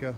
Go.